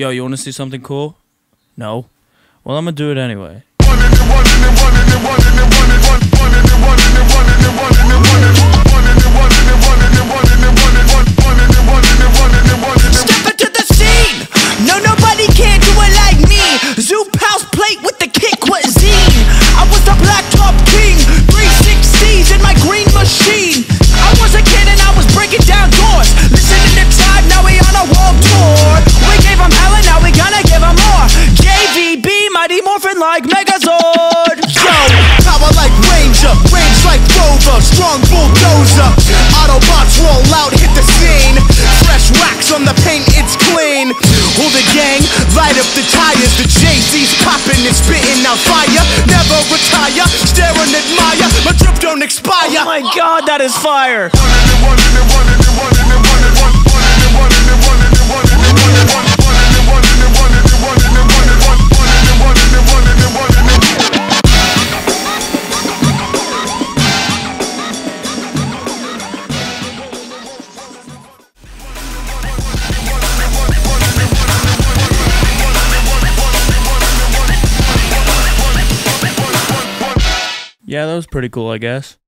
Yo, you want to see something cool? No? Well, I'm gonna do it anyway. Megazord. Yo, power like Ranger, range like Rover, strong bulldozer. Autobots roll out, hit the scene. Fresh wax on the paint, it's clean. Hold the gang, light up the tires. The Jay-Z's popping and spitting out fire. Never retire, stare and admire. My drip don't expire. Oh my god, that is fire! Yeah, that was pretty cool, I guess.